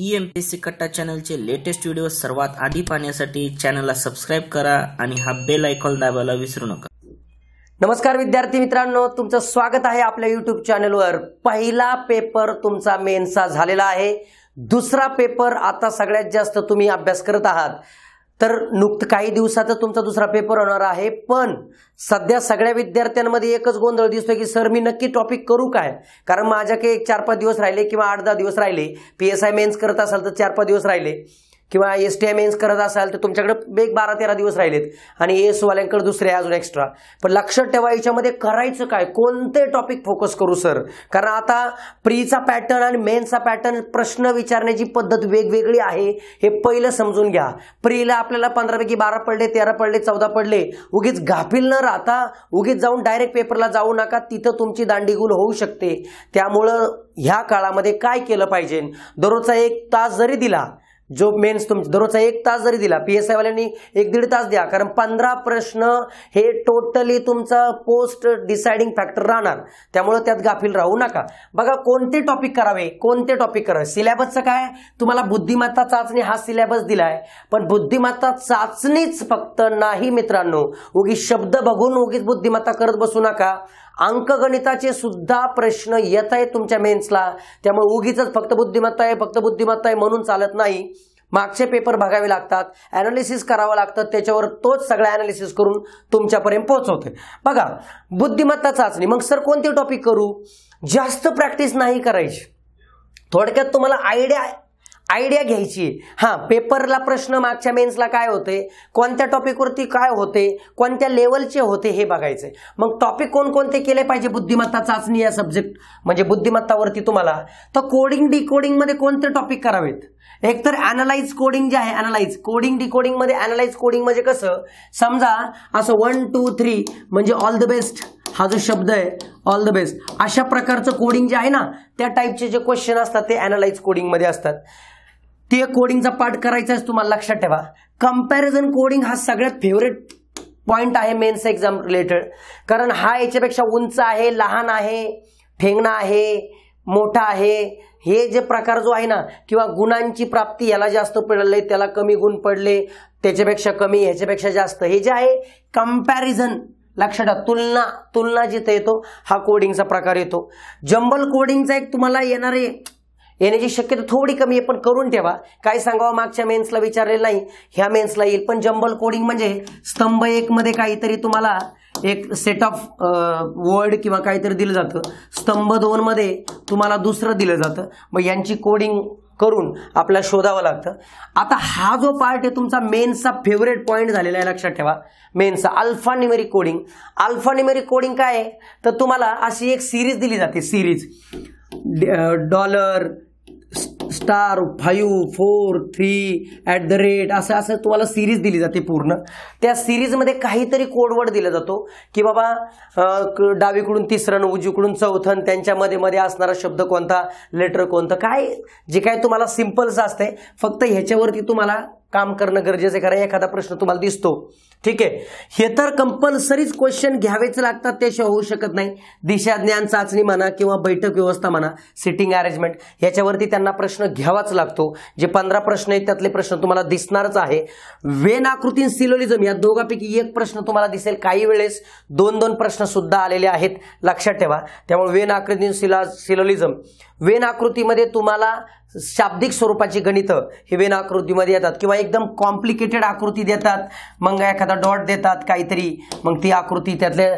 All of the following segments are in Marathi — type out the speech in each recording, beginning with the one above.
ई एम पी सी कट्टा चॅनलचे लेटेस्ट व्हिडिओ सर्वात आधी पाहण्यासाठी चॅनलला सबस्क्राईब करा आणि हा बेल आयकॉन दाबायला विसरू नका. नमस्कार विद्यार्थी मित्रांनो तुमचं स्वागत आहे आपल्या युट्यूब चॅनलवर पहिला पेपर तुमचा मेनचा झालेला आहे. दुसरा पेपर आता सगळ्यात जास्त तुम्ही अभ्यास करत आहात. तर नुकत काही दिवसातच तुमचा दुसरा पेपर होणार आहे. पण सध्या सगळ्या विद्यार्थ्यांमध्ये एकच गोंधळ दिसतोय की सर मी नक्की टॉपिक करू काय? कारण माझ्याकडे एक चार पाच दिवस राहिले किंवा आठ दहा दिवस राहिले. पी एस आय मेन्स करत असाल तर चार पाच दिवस राहिले. किंवा एस टी आय मेन्स करत असाल तर तुमच्याकडे एक बारा तेरा दिवस राहिलेत. आणि एस वाल्यांकडे दुसरे अजून एक्स्ट्रा पण लक्षात ठेवा याच्यामध्ये करायचं काय? कोणते टॉपिक फोकस करू सर कारण आता प्रीचा पॅटर्न आणि मेन्सचा पॅटर्न प्रश्न विचारण्याची पद्धत वेगवेगळी आहे. हे पहिलं समजून घ्या. प्रीला आपल्याला पंधरापैकी बारा पडले तेरा पडले चौदा पडले. उगीच घापील न राहता उगीच जाऊन डायरेक्ट पेपरला जाऊ नका. तिथं तुमची दांडीगुल होऊ शकते. त्यामुळं ह्या काळामध्ये काय केलं पाहिजे? दररोजचा एक तास जरी दिला जो मेन्स तुम दररोजचा एक तास जरी दिला पी एस आयवाल्यांनी एक दीड तास द्या कारण पंधरा प्रश्न हे टोटली तुमचा पोस्ट डिसाइडिंग फॅक्टर राहणार. त्यामुळे त्यात गाफील राहू नका. बघा कोणते टॉपिक करावे? कोणते टॉपिक करावे? सिलेबसचं काय? तुम्हाला बुद्धिमत्ता चाचणी हा सिलेबस दिलाय. पण बुद्धिमत्ता चाचणीच फक्त नाही मित्रांनो. उगीच शब्द बघून उगीच बुद्धिमत्ता करत बसू नका. अंकगणिताचे सुद्धा प्रश्न येत आहेत तुमच्या मेन्सला. त्यामुळे उगीच फक्त बुद्धिमत्ता आहे फक्त बुद्धिमत्ता आहे म्हणून चालत नाही. मागचे पेपर बघावे लागतात अनालिसिस करावं लागतं त्याच्यावर तोच सगळा अनालिसिस करून तुमच्यापर्यंत पोहोचवते बघा बुद्धिमत्ता चाचणी. मग सर कोणते टॉपिक करू? जास्त प्रॅक्टिस नाही करायची. थोडक्यात तुम्हाला आयडिया आयडिया घ्यायची. हां पेपरला प्रश्न मागच्या मेन्सला काय होते? कोणत्या टॉपिकवरती काय होते? कोणत्या लेवलचे होते हे बघायचे मग टॉपिक कोणकोणते केले पाहिजे बुद्धिमत्ता चाचणी या सब्जेक्ट म्हणजे बुद्धिमत्तावरती तुम्हाला. तर कोडिंग डिकोडिंगमध्ये कोणते टॉपिक करावेत? एक तर अनालाइज कोडिंग जे आहे अनालाइज कोडिंग डिकोडिंगमध्ये अनालाइज कोडिंग म्हणजे कसं? समजा असं वन टू थ्री म्हणजे ऑल द बेस्ट हा जो शब्द आहे ऑल द बेस्ट अशा प्रकारचं कोडिंग जे आहे ना त्या टाईपचे जे क्वेश्चन असतात ते अनालाइज कोडिंगमध्ये असतात. ते कोडिंगचा पाठ करायचा आहे तुम्हाला लक्षात ठेवा. कंपॅरिझन कोडिंग हा सगळ्यात फेवरेट पॉइंट आहे मेन्स एक्झाम रिलेटेड कारण हा याच्यापेक्षा उंच आहे लहान आहे ठेंगणा आहे मोठा आहे. हे जे प्रकार जो आहे ना किंवा गुणांची प्राप्ती याला जास्त पडले त्याला कमी गुण पडले त्याच्यापेक्षा कमी ह्याच्यापेक्षा जास्त. हे जे आहे कंपॅरिझन लक्षात तुलना तुलना जिथे येतो हा कोडिंगचा प्रकार येतो. जंबल कोडिंगचा एक तुम्हाला येणारे येण्याची शक्यता थोडी कमी आहे पण करून ठेवा. काय सांगावं? मागच्या मेन्सला विचारलेलं नाही. ह्या मेन्सला येईल. पण जंबल कोडिंग म्हणजे स्तंभ एक मध्ये काहीतरी तुम्हाला एक सेट ऑफ वर्ड किंवा काहीतरी दिलं जातं. स्तंभ दोन मध्ये तुम्हाला दुसरं दिलं जातं. मग यांची कोडिंग करून आपल्याला शोधावं लागतं. आता हा जो पार्ट आहे तुमचा मेन्सचा फेवरेट पॉईंट झालेला आहे लक्षात ठेवा. मेन्सचा alpha numeric coding alpha numeric coding काय आहे? तर तुम्हाला अशी एक सिरीज दिली जाते series dollar star five four three at the rate असं असं तुम्हाला सिरीज दिली जाते पूर्ण. त्या सिरीजमध्ये काहीतरी कोडवर्ड दिला जातो की बाबा डावीकडून तिसरं उजवीकडून चौथन त्यांच्यामध्ये मध्ये असणारा शब्द कोणता लेटर कोणतं काय जे काय तुम्हाला सिम्पल्स असते फक्त ह्याच्यावरती तुम्हाला काम करणं गरजेचं आहे कारण एखादा प्रश्न तुम्हाला दिसतो. ठीक आहे? हे तर कंपल्सरीच क्वेश्चन घ्यावेच लागतात त्याशिवाय होऊ शकत नाही. दिशा ज्ञान चाचणी म्हणा किंवा बैठक व्यवस्था म्हणा सिटिंग अरेंजमेंट याच्यावरती त्यांना प्रश्न घ्यावाच लागतो. जे पंधरा प्रश्न आहेत त्यातले प्रश्न तुम्हाला दिसणारच आहे. वेन आकृती सिलोलिझम या दोघांपैकी एक प्रश्न तुम्हाला दिसेल काही वेळेस. दोन दोन प्रश्न सुद्धा आलेले आहेत. लक्षात ठेवा. त्यामुळे वेन आकृती सिला सिलोलिझम. वेन आकृतीमध्ये तुम्हाला शाब्दिक स्वरूपाची गणितं हे वेन आकृतीमध्ये येतात किंवा एकदम कॉम्प्लिकेटेड आकृती देतात. मग एखादा डॉट देतात काहीतरी. मग ती आकृती त्यातले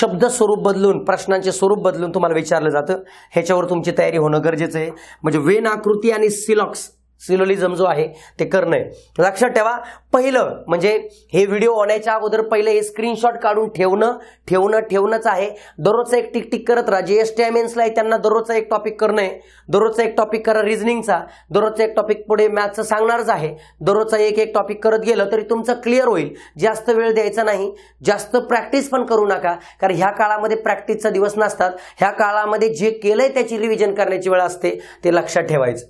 शब्द स्वरूप बदलून प्रश्नांचे स्वरूप बदलून तुम्हाला विचारलं जातं. ह्याच्यावर तुमची तयारी होणं गरजेचं आहे. म्हणजे वेन आकृती आणि सिलॉक्स सिलोलिझम जो आहे ते करणं आहे. लक्षात ठेवा पहिलं म्हणजे हे व्हिडिओ होण्याच्या अगोदर पहिलं हे स्क्रीनशॉट काढून ठेवणं ठेवणं ठेवणंच आहे. दररोजचा एक टिकटिक करत राहा. जे एस टी एम आहे त्यांना दररोजचा एक टॉपिक करणं आहे. दररोजचा एक टॉपिक करा रिझनिंगचा दररोजचा एक टॉपिक पुढे मॅथचं सांगणारच आहे. दररोजचा एक एक टॉपिक करत गेलं तरी तुमचं क्लिअर होईल. जास्त वेळ द्यायचा नाही. जास्त प्रॅक्टिस पण करू नका. कारण ह्या काळामध्ये प्रॅक्टिसचा दिवस नसतात. ह्या काळामध्ये जे केलंय त्याची रिव्हिजन करण्याची वेळ असते. ते लक्षात ठेवायचं.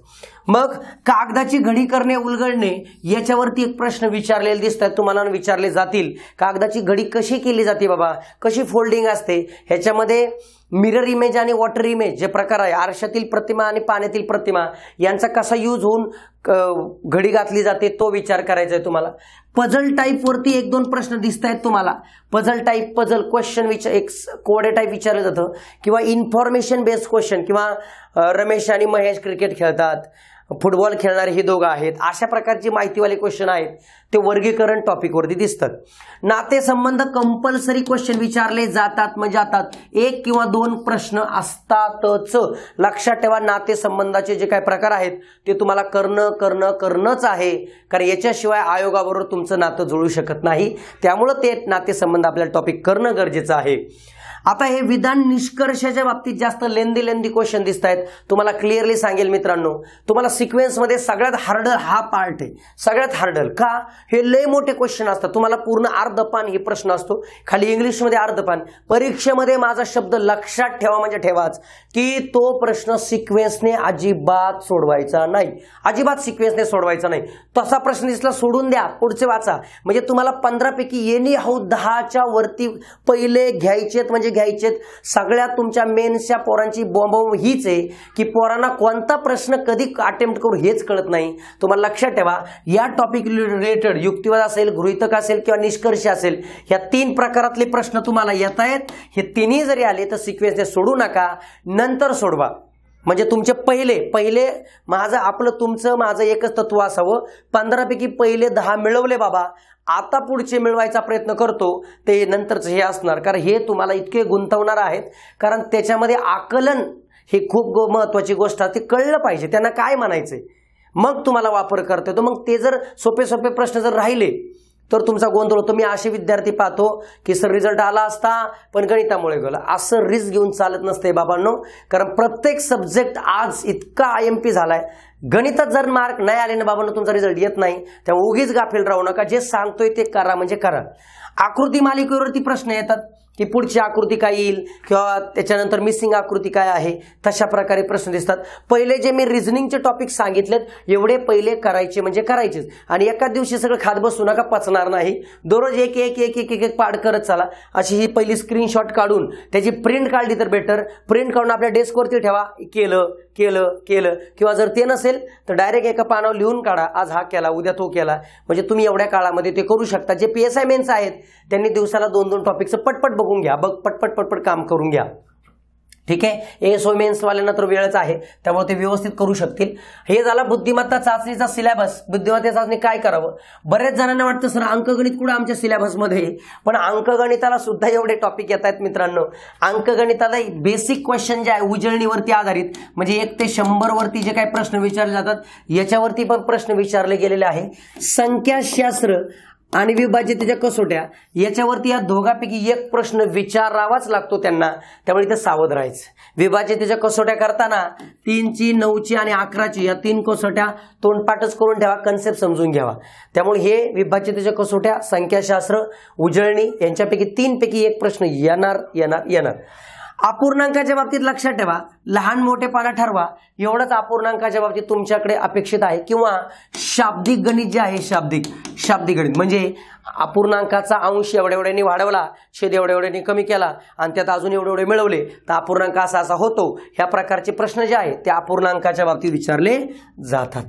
मग कागदाची घडी करणे उलगडणे याच्यावरती एक प्रश्न विचारलेले दिसतात. तुम्हाला विचारले जातील. कागदाची घडी कशी केली जाते बाबा? कशी फोल्डिंग असते? ह्याच्यामध्ये मिरर इमेज आणि वॉटर इमेज जे प्रकार आहे आरशातील प्रतिमा आणि पाण्यातील प्रतिमा यांचा कसा यूज होऊन क- घडी घातली जाते तो विचार करायचा आहे तुम्हाला. पझल टाईप वरती एक दोन प्रश्न दिसत आहेत तुम्हाला. पझल टाईप पझल क्वेश्चन विचार एक कोडे टाईप विचारलं जातं. किंवा इन्फॉर्मेशन बेस्ड क्वेश्चन किंवा रमेश आणि महेश क्रिकेट खेळतात. फुटबॉल खेळणारे हे दोघं आहेत. अशा प्रकारची माहितीवाले क्वेश्चन आहेत. ते वर्गीकरण टॉपिकवरती दिसतात. नातेसंबंध कंपल्सरी क्वेश्चन विचारले जातात म्हणजे जातात. एक किंवा दोन प्रश्न असतातच. लक्षात ठेवा नातेसंबंधाचे जे काही प्रकार आहेत ते तुम्हाला करणं करणं करणंच आहे. कारण याच्याशिवाय आयोगाबरोबर तुमचं नातं जुळू शकत नाही. त्यामुळं ते नातेसंबंध आपल्याला टॉपिक करणं गरजेचं आहे. आता हे विधान निष्कर्षाच्या बाबतीत जास्त लेंदी लेंदी क्वेश्चन दिसत आहेत तुम्हाला क्लिअरली सांगेल मित्रांनो. तुम्हाला सिक्वेन्समध्ये सगळ्यात हार्डल हा पार्ट आहे. सगळ्यात हार्डल का? हे लय मोठे क्वेश्चन असतात. तुम्हाला पूर्ण अर्धपान हे प्रश्न असतो. खाली इंग्लिशमध्ये अर्धपान. परीक्षेमध्ये माझा शब्द लक्षात ठेवा म्हणजे ठेवाच. की तो प्रश्न सिक्वेन्सने अजिबात सोडवायचा नाही. अजिबात सिक्वेन्सने सोडवायचा नाही. तसा प्रश्न दिसला सोडून द्या. पुढचे वाचा. म्हणजे तुम्हाला पंधरापैकी येणी हाऊ दहाच्या वरती पहिले घ्यायचेत म्हणजे घ्यायचेत. सगळ्या तुमच्या मेन्सच्या पोरांची बॉम्ब हीच आहे की पोरांना कोणता प्रश्न कधी अटेम्प्ट करू हेच कळत नाही. तुम्हाला लक्षात ठेवा या टॉपिक रिलेटेड युक्तिवाद असेल गृहितक असेल किंवा निष्कर्ष असेल ह्या तीन प्रकारातले प्रश्न तुम्हाला येत आहेत हे तिन्ही जरी आले तर सिक्वेन्सने सोडू नका नंतर सोडवा. म्हणजे तुमचे पहिले पहिले माझं आपलं तुमचं माझं एकच तत्व असावं. पंधरापैकी पहिले दहा मिळवले बाबा. आता पुढचे मिळवायचा प्रयत्न करतो. ते नंतरचं हे असणार. कारण हे तुम्हाला इतके गुंतवणार आहेत. कारण त्याच्यामध्ये आकलन ही खूप महत्त्वाची महत्वाची गोष्ट आहे. ते कळलं पाहिजे. त्यांना काय म्हणायचंय? मग तुम्हाला वापर करता येतो. मग ते जर सोपे सोपे प्रश्न जर राहिले तर तुमचा गोंधळ होतो. मी असे विद्यार्थी पाहतो की सर रिझल्ट आला असता पण गणितामुळे गेला. असं रिस्क घेऊन चालत नसते बाबांनो. कारण प्रत्येक सब्जेक्ट आज इतका आय एम पी झालाय. गणितात जर मार्क नाही आले ना बाबांनो तुमचा रिझल्ट येत नाही. त्यामुळे उगीच गाफील राहू नका. जे सांगतोय ते करा म्हणजे करा. आकृती मालिकेवरती प्रश्न येतात. की पुढची आकृती काय येईल किंवा त्याच्यानंतर मिसिंग आकृती काय आहे तशा प्रकारे प्रश्न दिसतात. पहिले जे मी रिझनिंगचे टॉपिक सांगितलेत एवढे पहिले करायचे म्हणजे करायचेच. आणि एका दिवशी सगळं खात बसू नका पचणार नाही. दररोज एक एक एक एक एक एक पाड करत चला. अशी ही पहिली स्क्रीनशॉट काढून त्याची प्रिंट काढली तर बेटर प्रिंट काढून आपल्या डेस्कवरती ठेवा. केलं. केलं केलं. किंवा जर ते नसेल तर डायरेक्ट एका पानावर लिहून काढा आज हा केला उद्या तो केला. म्हणजे तुम्ही एवढ्या काळामध्ये ते करू शकता. J P S I men's आहेत त्यांनी दिवसाला दोन दोन टॉपिकचं पटपट बघून घ्या. बघ पटपट पटपट काम करून घ्या. ठीक आहे? एस ओ मेन्सवाल्यांना तर वेळच आहे. त्यामुळे ते व्यवस्थित करू शकतील. हे झाला बुद्धिमत्ता चाचणीचा सिलेबस बुद्धिमत्ता चाचणी काय करावं? बऱ्याच जणांना वाटतं सर अंकगणित कुठं आमच्या सिलेबसमध्ये पण अंकगणिताला सुद्धा एवढे टॉपिक येत आहेत मित्रांनो. अंकगणिताला बेसिक क्वेश्चन जे आहे उजळणीवरती आधारित म्हणजे एक ते शंभर वरती जे काही प्रश्न विचारले जातात याच्यावरती पण प्रश्न विचारले गेलेले आहे. संख्याशास्त्र आणि विभाज्यतेच्या कसोट्या. याच्यावरती या दोघांपैकी एक प्रश्न विचारावाच लागतो त्यांना. त्यामुळे इथे सावध राहायचं. विभाज्यतेच्या कसोट्या करताना तीनची नऊची आणि अकराची या तीन कसोट्या तोंडपाठच करून ठेवा कन्सेप्ट समजून घ्यावा. त्यामुळे हे विभाज्यतेच्या कसोट्या संख्याशास्त्र उजळणी यांच्यापैकी तीनपैकी एक प्रश्न येणार येणार येणार. अपूर्णांकाच्या बाबतीत लक्षात ठेवा. लहान मोठेपणा ठरवा. एवढंच अपूर्णांकाच्या बाबतीत तुमच्याकडे अपेक्षित आहे किंवा शाब्दिक गणित जे आहे शाब्दिक शाब्दिक गणित. म्हणजे अपूर्णांकाचा अंश एवढ्या एवढ्याने वाढवला छेद एवढ्या एवढ्याने कमी केला आणि त्यात अजून एवढे एवढे मिळवले तर अपूर्णांक असा असा होतो. ह्या प्रकारचे प्रश्न जे आहेत ते अपूर्णांकाच्या बाबतीत विचारले जातात.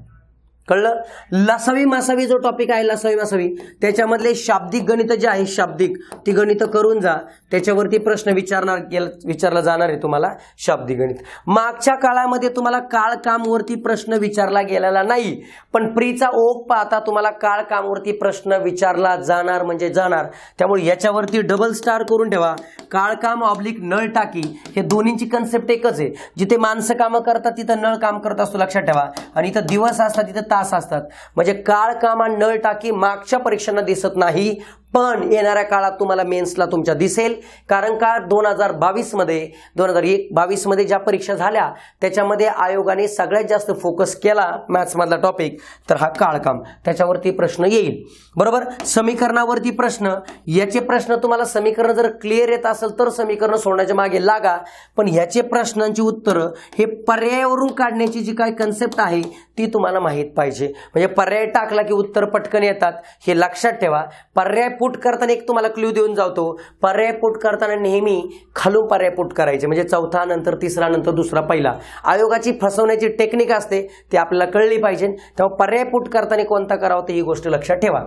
कळलं? लसावी मासावी जो टॉपिक आहे लसावी मासावी त्याच्यामधले शाब्दिक गणित जे आहे शाब्दिक ती गणित करून जा. त्याच्यावरती प्रश्न विचारणार विचारला जाणार आहे तुम्हाला शाब्दिक गणित मागच्या काळामध्ये तुम्हाला काळ कामवरती प्रश्न विचारला गेलेला नाही पण प्रीचा ओघ पाहता तुम्हाला काळ कामवरती प्रश्न विचारला जाणार म्हणजे जाणार. त्यामुळे याच्यावरती डबल स्टार करून ठेवा. काळ काम ऑब्लिक नळ टाकी हे दोन्हींची कन्सेप्ट एकच आहे. जिथे माणसं कामं करतात तिथं नळ काम करत असतो लक्षात ठेवा. आणि इथं दिवस असतात तिथं तास असतात. म्हणजे काळ काम आणि नळ टाकी मागच्या परीक्षांना दिसत नाही पण येणाऱ्या काळात तुम्हाला मेन्सला तुमच्या दिसेल. कारण का? दोन हजार बावीसमध्ये दोन हजार एक बावीसमध्ये ज्या परीक्षा झाल्या त्याच्यामध्ये आयोगाने सगळ्यात जास्त फोकस केला मॅथ्समधला टॉपिक तर हा काळकाम. त्याच्यावरती प्रश्न येईल. बरोबर? समीकरणावरती प्रश्न. याचे प्रश्न तुम्हाला समीकरण जर क्लिअर येत असेल तर समीकरण सोडण्याच्या मागे लागा. पण ह्याचे प्रश्नांची उत्तरं हे पर्यायावरून काढण्याची जी काय कन्सेप्ट आहे ती तुम्हाला माहीत पाहिजे. म्हणजे पर्याय टाकला की उत्तर पटकन येतात हे लक्षात ठेवा. पर्याय पुट करताना एक तुम्हाला क्ल्यू देऊन जातो. पर्याय पुट करताना नेहमी खालून पर्याय पुट करायचे. म्हणजे चौथा नंतर तिसरा नंतर दुसरा पहिला. आयोगाची फसवण्याची टेक्निक असते ती आपल्याला कळली पाहिजे. तेव्हा पर्याय पुट करताना कोणता करावा ते ही गोष्ट लक्षात ठेवा.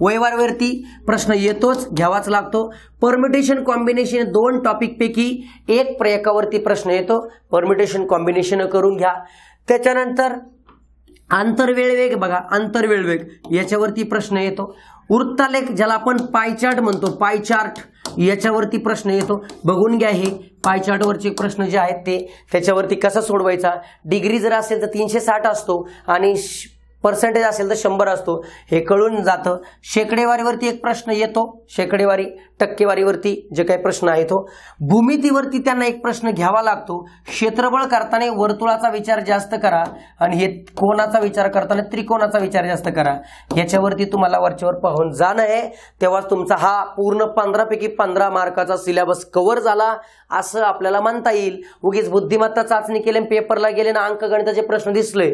वैवारवरती प्रश्न येतोच घ्यावाच लागतो. परमिटेशन कॉम्बिनेशन दोन टॉपिकपैकी एक प्रयकावरती प्रश्न येतो. परमिटेशन कॉम्बिनेशन करून घ्या. त्याच्यानंतर आंतरवेळवेग बघा. आंतरवेळवेग याच्यावरती प्रश्न येतो. वृत्तालेख ज्याला आपण पायचार्ट म्हणतो. पायचार्ट याच्यावरती प्रश्न येतो. बघून घ्या हे. पायचार्टवरचे प्रश्न जे आहेत ते त्याच्यावरती कसा सोडवायचा? डिग्री जर असेल तर तीनशे साठ असतो. आणि पर्सेंटेज असेल तर शंभर असतो. हे कळून जातं. शेकडेवारीवरती एक प्रश्न येतो. शेकडेवारी टक्केवारीवरती जे काही प्रश्न आहे तो हो. भूमितीवरती त्यांना एक प्रश्न घ्यावा लागतो. क्षेत्रफळ करताना वर्तुळाचा विचार जास्त करा आणि हे कोणाचा विचार करताना त्रिकोणाचा विचार जास्त करा. याच्यावरती तुम्हाला वरच्यावर पाहून जाणं आहे. तेव्हा तुमचा हा पूर्ण पंधरापैकी पंधरा मार्काचा सिलेबस कव्हर झाला असं आपल्याला म्हणता येईल. उगीच बुद्धिमत्ता चाचणी केली पेपरला गेले ना अंकगणिताचे प्रश्न दिसले.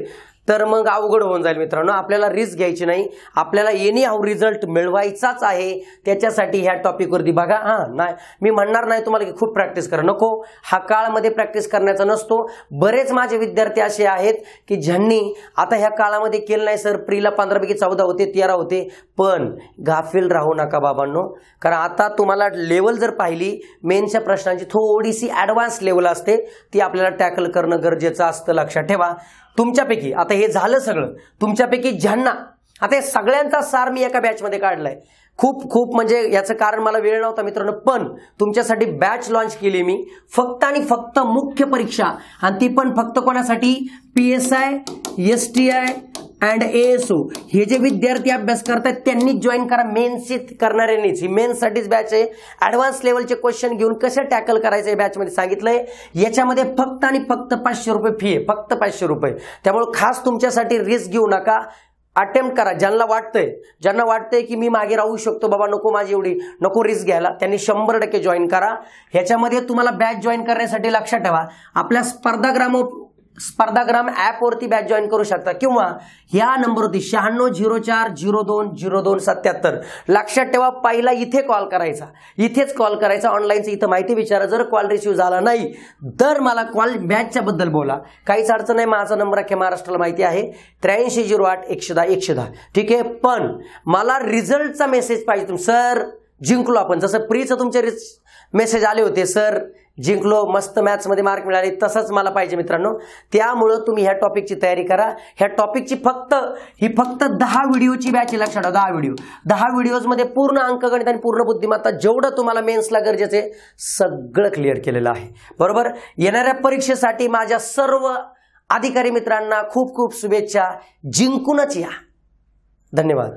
तर मग अवघड होऊन जाईल मित्रांनो. आपल्याला रिस्क घ्यायची नाही. आपल्याला एनी हाऊ रिझल्ट मिळवायचाच आहे. त्याच्यासाठी ह्या टॉपिकवरती बघा. हां नाही मी म्हणणार नाही तुम्हाला की खूप प्रॅक्टिस करा. नको. हा काळामध्ये प्रॅक्टिस करण्याचा नसतो. बरेच माझे विद्यार्थी असे आहेत की ज्यांनी आता ह्या काळामध्ये केलं नाही सर. प्रीला पंधरापैकी चौदा होते तेरा होते. पण गाफील राहू नका बाबांनो. कारण आता तुम्हाला लेवल जर पाहिली मेनच्या प्रश्नांची थोडीशी ॲडव्हान्स लेवल असते ती आपल्याला टॅकल करणं गरजेचं असतं. लक्षात ठेवा. तुमच्यापैकी आता हे झालं सगळं तुमच्यापैकी ज्यांना आता हे सगळ्यांचा सार मी एका बॅचमध्ये काढलाय. खूप खूप म्हणजे याचं कारण मला वेळ नव्हता मित्रांनो पण तुमच्यासाठी बॅच लॉन्च केली मी. फक्त आणि फक्त मुख्य परीक्षा आणि ती पण फक्त कोणासाठी? P S I S T I and ASO हे जे विद्यार्थी अभ्यास करतात त्यांनीच जॉईन करा मेन्सीत करणाऱ्यांनीच. ही मेन्ससाठीच बॅच आहे. ॲडव्हान्स लेवलचे क्वेश्चन घेऊन कसं टॅकल करायचं हे बॅचमध्ये सांगितलंय. याच्यामध्ये फक्त आणि फक्त पाचशे रुपये फी आहे. फक्त पाचशे रुपये. त्यामुळे खास तुमच्यासाठी रिस्क घेऊ नका. अटेम्प्ट करा. ज्यांना वाटतंय ज्यांना वाटतंय की मी मागे राहू शकतो बाबा नको माझी एवढी नको रिस्क घ्यायला त्यांनी शंभर टक्के जॉईन करा. ह्याच्यामध्ये तुम्हाला बॅच जॉईन करण्यासाठी लक्षात ठेवा. आपल्या स्पर्धाग्राम स्पर्धाग्राम ॲपवरती बॅच जॉईन करू शकता. किंवा ह्या नंबरवरती शहाण्णव झिरो चार झिरो दोन झिरो दोन सत्याहत्तर लक्षात ठेवा पहिला इथे कॉल करायचा. इथेच कॉल करायचा. ऑनलाईनचं इथं माहिती विचारा. जर कॉल रिसिव्ह झाला नाही तर मला कॉल बॅचच्या बद्दल बोला. काहीच अडचण नाही. माझा नंबर अख्ख्या महाराष्ट्राला माहिती आहे. त्र्याऐंशी झिरो आठ एकशे दहा एकशे दहा. ठीक आहे? पण मला रिझल्टचा मेसेज पाहिजे. तुम सर जिंकलो आपण. जसं प्रीचं तुमचे मेसेज आले होते सर जिंकलो मस्त मॅथ्समध्ये मार्क मिळाले तसंच मला पाहिजे मित्रांनो. त्यामुळं तुम्ही ह्या टॉपिकची तयारी करा. ह्या टॉपिकची फक्त ही फक्त दहा व्हिडिओची बॅच लक्षात दहा व्हिडिओ दहा व्हिडिओजमध्ये पूर्ण अंकगणित आणि पूर्ण बुद्धिमत्ता जेवढं तुम्हाला मेन्सला गरजेचं आहे सगळं क्लिअर केलेलं आहे. बरोबर? येणाऱ्या परीक्षेसाठी माझ्या सर्व अधिकारी मित्रांना खूप खूप शुभेच्छा. जिंकूनच या. धन्यवाद.